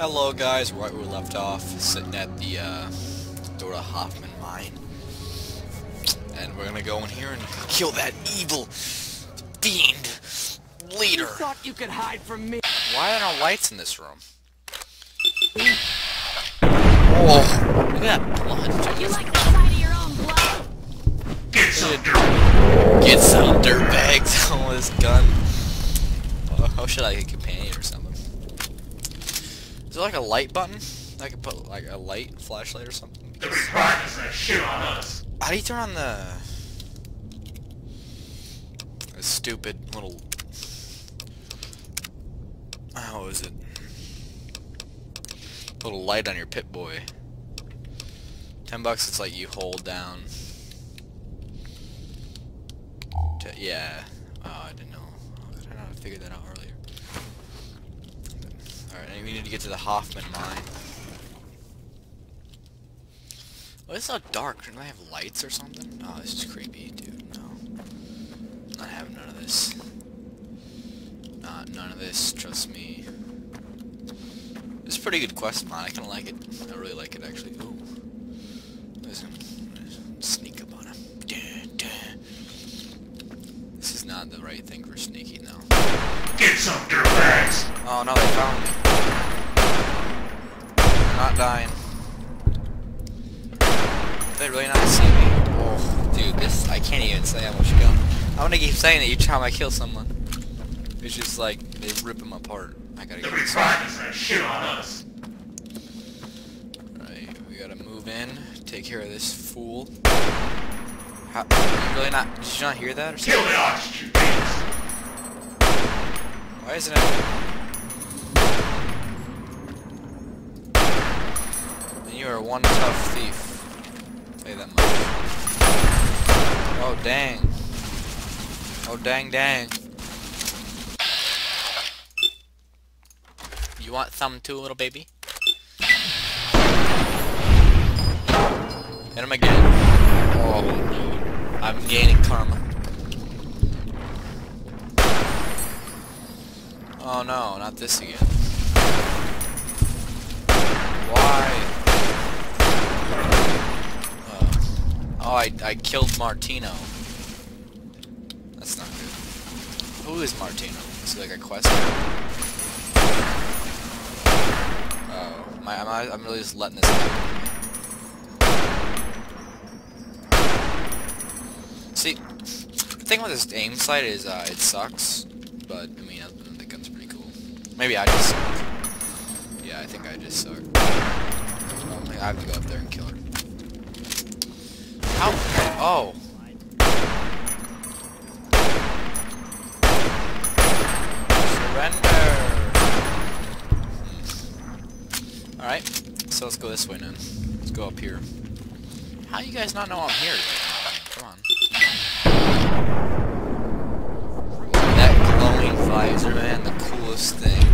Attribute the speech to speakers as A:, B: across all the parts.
A: Hello guys, right where we left off, sitting at the uh, Dora Hoffman mine. And we're gonna go in here and kill that evil fiend
B: You
A: leader.
B: thought you could hide from me?
A: Why are there no lights in this room? Oh, look at that blood.
C: You like the sight of your own blood?
A: Get some dirtbags on this gun. Uh, how should I get a companion or something? Is there like a light button? I could put like a light, flashlight or something.
D: They're practicing that shit on us.
A: How do you turn on the... the stupid little... How is it? Little light on your Pip-Boy. Ten bucks, it's like you hold down. Yeah. Oh, I didn't know. Oh, I didn't know how to figure that out earlier. Alright, we need to get to the Hoffman mine. Oh, it's it so dark? Don't I have lights or something? Oh, this is creepy, dude. No. Not having none of this. Not none of this, trust me. It's a pretty good quest mod. I kinda like it. I really like it actually. Ooh. Listen. Sneak up on him. This is not the right thing for sneaking though.
D: Get some dirtbags.
A: Oh no, they found me. Not dying. Did they really not see me? Oh, dude, this, I can't even say how much gun. I'm gonna keep saying that each time I kill someone. It's just like, they rip them apart. I gotta get this.
D: shit on us.
A: Right, we gotta move in, take care of this fool. How, you really not, did you not hear that or
D: Kill the oxygen.
A: Why isn't it? You are one tough thief. Say that much. Oh dang. Oh dang dang. You want some too, little baby? Hit him again. Oh, I'm gaining karma. Oh no, not this again. Why? Uh, oh, I, I killed Martino. That's not good. Who is Martino? Is he like a quest? Oh, am I, am I, I'm really just letting this happen. See, the thing with this aim sight is uh, it sucks, but I mean, other than the gun's pretty cool. Maybe I just suck. Yeah, I think I just suck. Um, I have to go up there and kill her. How? Oh. Surrender. Hmm. Alright, so let's go this way now. Let's go up here. How you guys not know I'm here? Come on. That glowing visor, man, the coolest thing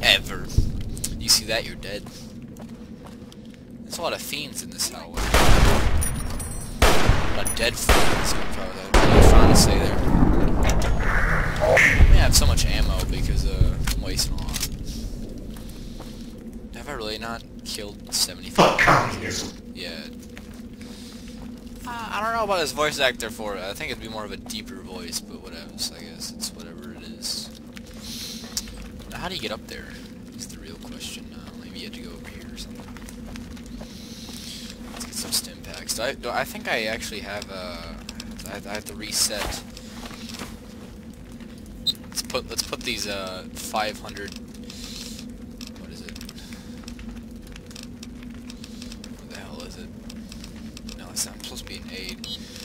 A: ever. You see that, you're dead. There's a lot of fiends in this hallway. A dead. I'm probably I'm trying to say there. I have so much ammo because uh, I'm wasting a lot. Have I really not killed 75?
D: Fuck communism.
A: Yeah. Uh, I don't know about his voice actor for it. I think it'd be more of a deeper voice, but whatever. I guess it's whatever it is. How do you get up there? Is the real question now. Maybe you have to go up here or something. Let's get some Do I, I think I actually have uh, have to reset. Let's put let's put these uh 500. What is it? What the hell is it? No, it's not be.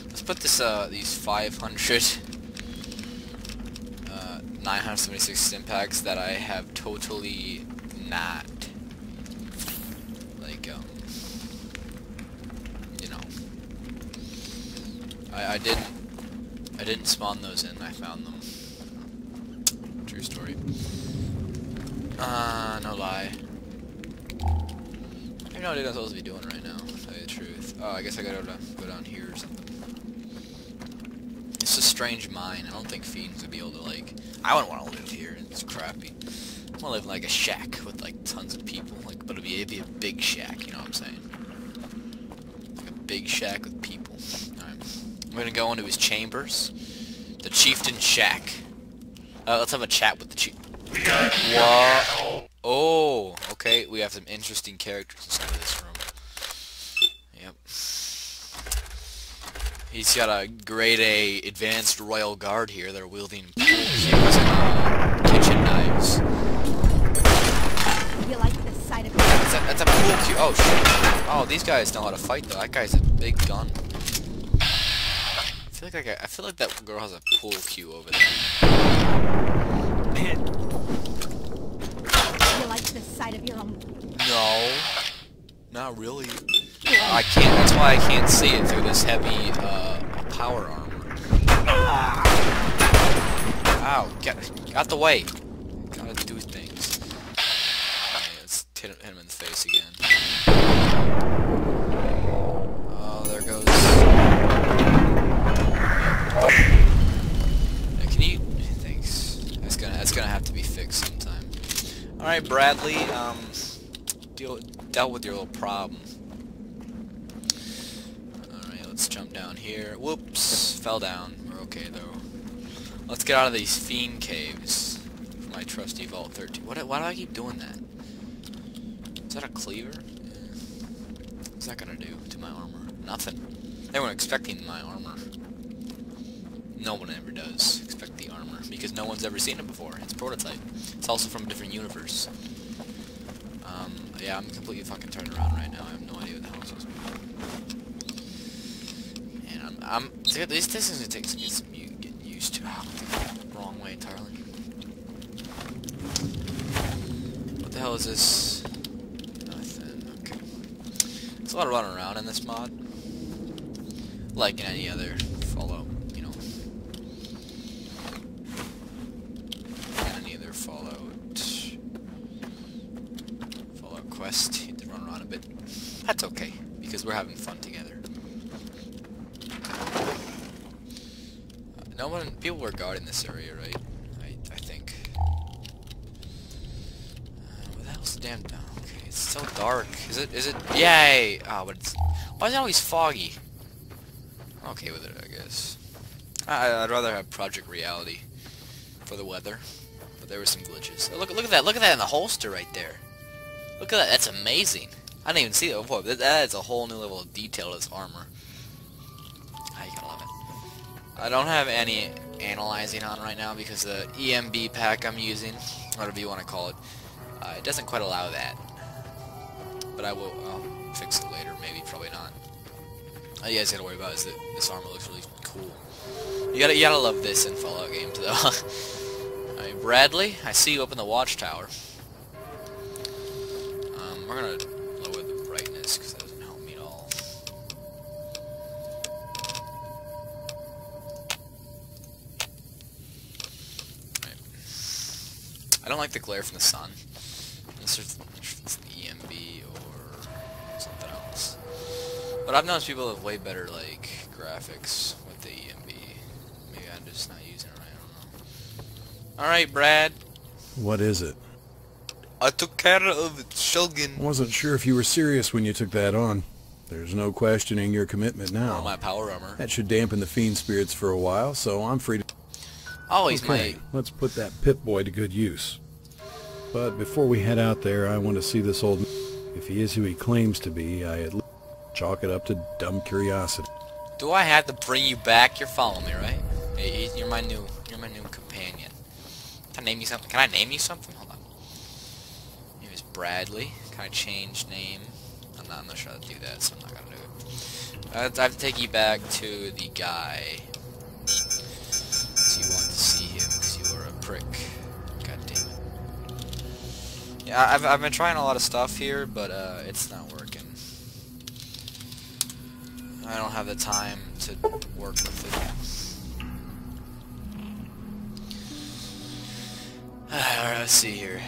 A: Let's put this, uh, these 500, uh, 976 stim packs that I have totally not, like, um, you know, I, I didn't, I didn't spawn those in, I found them. True story. Uh, no lie. I have what I'm supposed to be doing right now, to tell you the truth. Oh, I guess I gotta go down here or something. It's a strange mine. I don't think fiends would be able to, like... I wouldn't want to live here. It's crappy. I want to live in, like, a shack with, like, tons of people. Like but it'd be a big shack, you know what I'm saying? Like a big shack with people. We're gonna go into his chambers. The chieftain shack. Uh, let's have a chat with the chief.
D: We got you,
A: Wha-
D: asshole.
A: Oh, okay. We have some interesting characters inside of this room. Yep. He's got a grade A advanced royal guard here. They're wielding pool cues and uh, kitchen knives.
C: You like the sight of
A: That's a, that's a pool cue. Oh shit. Oh, these guys know how to fight though. That guy's a big gun. I feel like I, I feel like that girl has a pool cue over there.
C: you like the sight of your own
A: No. Not really. I can't. That's why I can't see it through this heavy uh, power armor. Ow! Get out the way. Gotta do things. Let's hit him in the face again. All right, Bradley. Um, deal dealt with your little problem. Alright, let's jump down here. Whoops, fell down. We're okay though. Let's get out of these fiend caves. My trusty Vault 13. What, why do I keep doing that? Is that a cleaver? Yeah. What's that gonna do to my armor? Nothing. They weren't expecting my armor. No one ever does expect the armor because no one's ever seen it before. It's prototype. It's also from a different universe. Um, yeah, I'm completely fucking turned around right now. I have no idea what the hell is. And I'm, I'm, this, this is gonna take some, some getting used to. Oh, wrong way entirely. What the hell is this? Nothing. Okay. There's a lot of running around in this mod. Like in any other Fallout, you know. In any other Fallout. Fallout Quest. You had to run around a bit. That's okay, because we're having fun together. No one, people were guarding this area, right? I, I think. Uh, what the hell's the damn? Oh, okay, it's so dark. Is it? Is it? Yay! Oh, but it's. Why is it always foggy? I'm okay with it, I guess. I, I'd rather have Project Reality for the weather, but there were some glitches. Oh, look, look at that! Look at that in the holster right there. Look at that! That's amazing. I didn't even see that before. That is a whole new level of detail this armor. Ah, you gotta love it. I don't have any analyzing on right now because the ENB pack I'm using, whatever you want to call it, uh, it doesn't quite allow that. But I will I'll fix it later, maybe, probably not. All you guys gotta worry about is that this armor looks really cool. You gotta, you gotta love this in Fallout games, though. Alright, Bradley, I see you up in the watchtower. Um, we're gonna I don't like the glare from the sun. Unless it's it's the ENB or something else. But I've noticed people have way better like graphics with the ENB. Maybe I'm just not using it right. I don't know. All right, Brad.
B: What is it?
A: I took care of it, Shulgin.
B: I wasn't sure if you were serious when you took that on. There's no questioning your commitment now.
A: Oh, my power armor.
B: That should dampen the fiend spirits for a while, so I'm free to...
A: He's
B: okay,
A: my.
B: let's put that Pip-Boy to good use. But before we head out there, I want to see this old... If he is who he claims to be, I at least chalk it up to dumb curiosity.
A: Do I have to bring you back? You're following me, right? Hey, you're my new. You're my new companion. Can I name you something? Can I name you something? Hold on. Name is Bradley. Can I change name? I'm not. I'm not sure how to do that, so I'm not gonna do it. I have to- I have to take you back to the guy. Yeah, I've I've been trying a lot of stuff here, but uh, it's not working. I don't have the time to work with it. Alright, let's see here.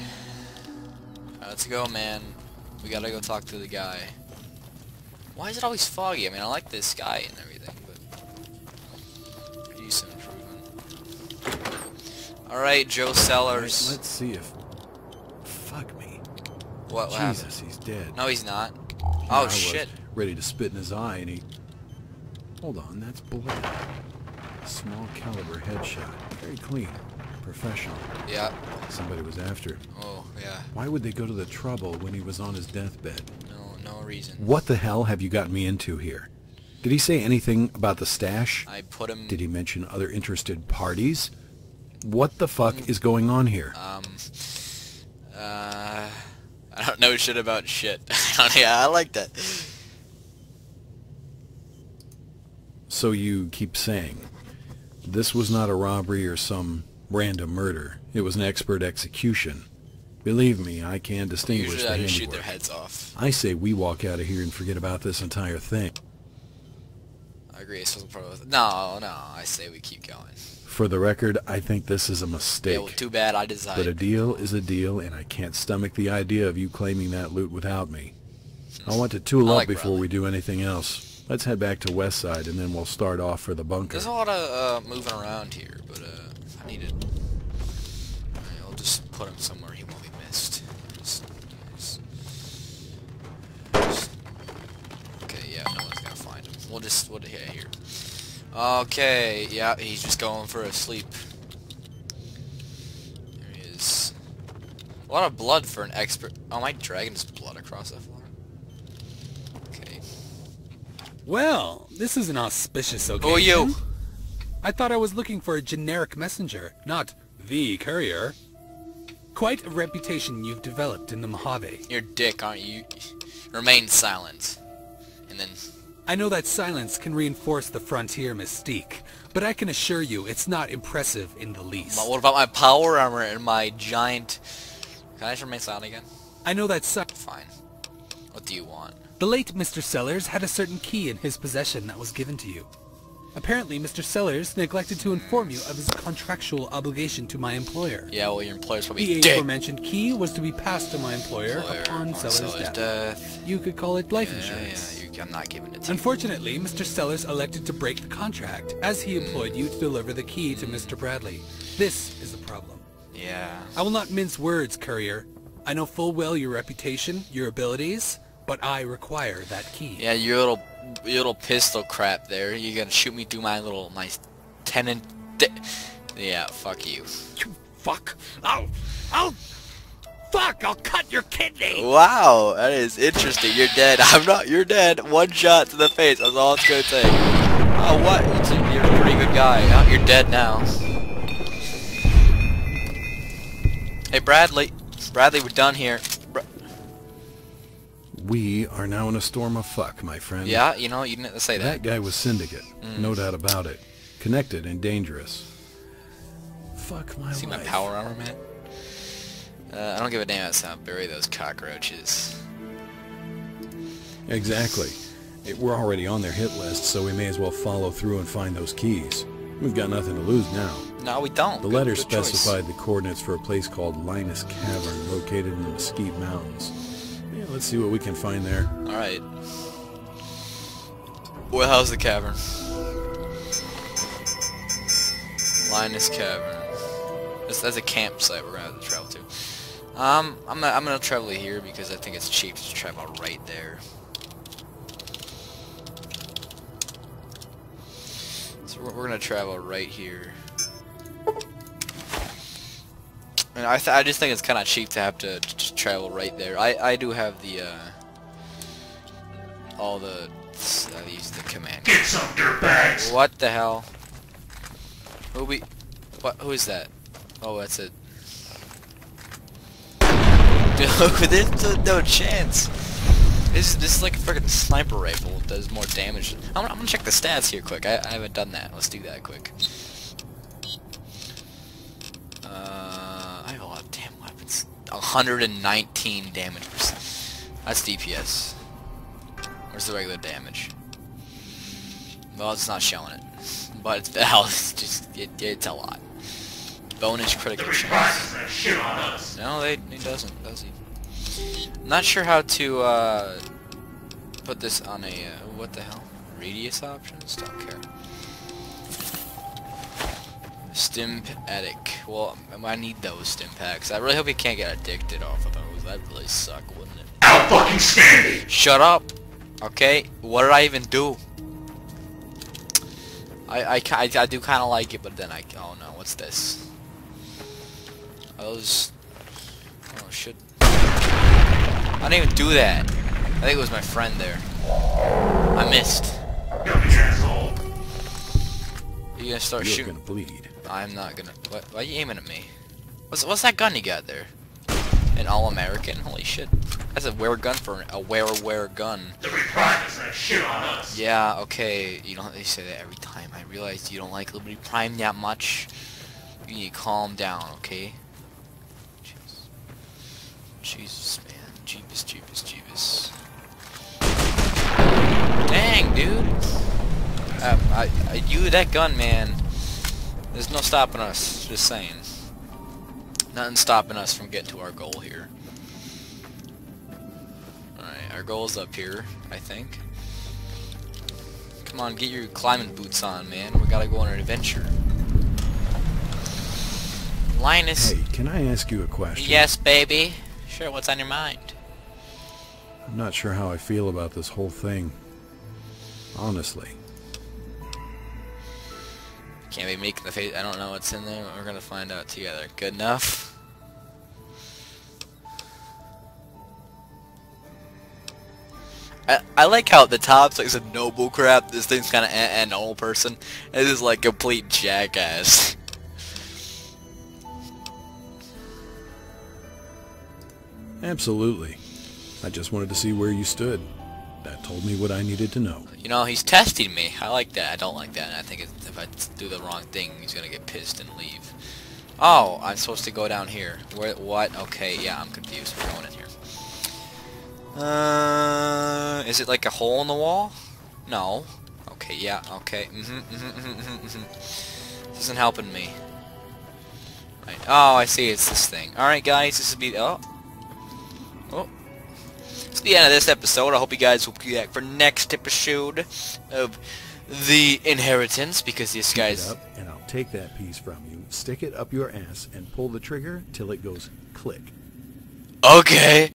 A: Alright, let's go, man. We gotta go talk to the guy. Why is it always foggy? I mean, I like this sky and everything, but... could use some improvement. Alright, Joe Sellers.
B: Let's see if...
A: What, what happened?
B: Jesus, he's dead.
A: No, he's not.
B: I
A: Oh,
B: was
A: shit.
B: Ready to spit in his eye, and he... Hold on, that's blood. Small caliber headshot. Very clean. Professional.
A: Yeah.
B: Somebody was after him.
A: Oh, yeah.
B: Why would they go to the trouble when he was on his deathbed?
A: No, no reason.
B: What the hell have you gotten me into here? Did he say anything about the stash?
A: I put him...
B: Did he mention other interested parties? What the fuck is going on here?
A: Um... Know shit about shit. Yeah, I like that.
B: So you keep saying, this was not a robbery or some random murder. It was an expert execution. Believe me, I can distinguish
A: Usually
B: the
A: I shoot their heads off.
B: I say we walk out of here and forget about this entire thing.
A: I agree. It's supposed to be part No, no. I say we keep going.
B: For the record, I think this is a
A: Yeah,
B: mistake.
A: well, too bad I decided.
B: But a deal is a deal, and I can't stomach the idea of you claiming that loot without me. I want to tool
A: I
B: up before
A: Bradley.
B: we do anything else. Let's head back to West Side, and then we'll start off for the bunker.
A: There's a lot of uh, moving around here, but uh, I need to. I'll just put him somewhere he won't be missed. Just, just, just- okay, yeah, no one's gonna find him. We'll just, we'll, yeah, here. Okay, yeah, he's just going for a sleep. There he is. A lot of blood for an expert. Oh, my I dragging blood across the floor? Okay.
E: Well, this is an auspicious occasion.
A: Are you?
E: I thought I was looking for a generic messenger, not the courier. Quite a reputation you've developed in the Mojave.
A: You're dick, aren't you? Remain silent. And then
E: I know that silence can reinforce the frontier mystique, but I can assure you it's not impressive in the least.
A: But what about my power armor and my giant... Can I just remain silent again?
E: I know that si-
A: Fine. What do you want?
E: the late Mr. Sellers had a certain key in his possession that was given to you. Apparently, Mr. Sellers neglected to inform you of his contractual obligation to my employer.
A: Yeah, well, your employer's probably
E: The
A: dick.
E: aforementioned key was to be passed to my employer,
A: Employer
E: upon Sellers'
A: Seller's
E: death.
A: death.
E: You could call it life
A: Yeah,
E: insurance.
A: yeah, you, I'm not giving it to you.
E: Unfortunately, Mr. Sellers elected to break the contract, as he hmm. employed you to deliver the key to Mr. Bradley. This is the problem.
A: Yeah.
E: I will not mince words, courier. I know full well your reputation, your abilities, but I require that key.
A: Yeah, your little, your little pistol crap there. You're gonna shoot me through my little, my tenant... Yeah, fuck you.
E: You fuck! I'll... I'll... Fuck! I'll cut your kidney!
A: Wow, that is interesting. You're dead. I'm not. You're dead. One shot to the face. That's all it's gonna take. Oh, what? It's a, you're a pretty good guy. Oh, you're dead now. Hey, Bradley. Bradley, we're done here. Bra
B: We are now in a storm of fuck, my friend.
A: yeah, you know, you didn't say
B: That
A: that.
B: guy was Syndicate.
A: Mm.
B: No doubt about it. Connected and dangerous. Fuck my
A: See my power armor, man? Uh, I don't give a damn about how bury those cockroaches.
B: Exactly. It, we're already on their hit list, so we may as well follow through and find those keys. We've got nothing to lose now.
A: No, we don't.
B: The
A: Good-
B: letter
A: good choice.
B: specified the coordinates for a place called Linus Cavern, located in the Mesquite Mountains. Yeah, let's see what we can find there.
A: Alright. Well, how's the cavern? Linus Cavern. That's, that's a campsite we're gonna have to travel to. Um, I'm gonna, I'm gonna travel here because I think it's cheap to travel right there. So we're, we're gonna travel right here. And I, th I just think it's kind of cheap to have to, to travel right there. I, I do have the, uh, all the, I use the command.
D: Get some dirtbags.
A: What the hell? Who we, what, who is that? Oh, that's it. Dude, there's no, chance. This, this is like a freaking sniper rifle. It does more damage. I'm, I'm gonna check the stats here quick. I, I haven't done that. Let's do that quick. Uh, I have a lot of damn weapons. 119 damage. That's DPS. Where's the regular damage? Well, it's not showing it. But it's, hell, it's just, it, it's a lot. Bonus
D: The
A: critical
D: reprise
A: chance.
D: is that shit on us.
A: No, they, he doesn't, does he? Not sure how to, uh, put this on a, uh, what the hell? Readius options? Don't care. Stim Attic. Well, I need those stim packs. I really hope he can't get addicted off of those. that'd really suck, wouldn't it?
D: Out fucking standing.
A: Shut up! Okay, what did I even do? I, I, I, I do kind of like it, but then I... Oh no, what's this? Are those... Oh shit. I didn't even do that. I think it was my friend there. I missed.
D: Garbage asshole.
A: You gonna start
B: You're
A: shooting?
B: gonna bleed.
A: I'm not gonna... What, why are you aiming at me? What's, what's that gun you got there? An all-American? Holy shit. That's a wear gun for a wear-wear gun.
D: The reprime is gonna shit on us.
A: Yeah, okay. You know they say that every time. I realize you don't like Liberty Prime that much. You need to calm down, okay? Jesus, man. Jeebus, Jeebus, Jeebus. Dang, dude. Uh, I, I, you, that gun, man. There's no stopping us. Just saying. Nothing stopping us from getting to our goal here. Alright, our goal's up here, I think. Come on, get your climbing boots on, man. We gotta go on an adventure. Linus.
B: Hey, can I ask you a question?
A: Yes, baby. Sure, what's on your mind?
B: I'm not sure how I feel about this whole thing. Honestly.
A: Can't be making the face. I don't know what's in there. We're gonna find out together. Good enough. I, I like how at the top's like some noble crap. This thing's kind of a, a normal person. This is like complete jackass.
B: Absolutely. I just wanted to see where you stood. That told me what I needed to know.
A: You know, he's testing me. I like that. I don't like that. I think if I do the wrong thing, he's gonna get pissed and leave. Oh, I'm supposed to go down here. Where? What? Okay, yeah, I'm confused. We're going in here. Uh, is it like a hole in the wall? No. Okay, yeah, okay. Mm-hmm, mm-hmm, mm-hmm, mm-hmm, mm-hmm. This isn't helping me. Right. Oh, I see. It's this thing. All right, guys. This will be. Oh. It's the end of this episode. I hope you guys will be back for next episode of The Inheritance because this guy's.
B: up, and I'll take that piece from you, stick it up your ass, and pull the trigger till it goes click.
A: Okay.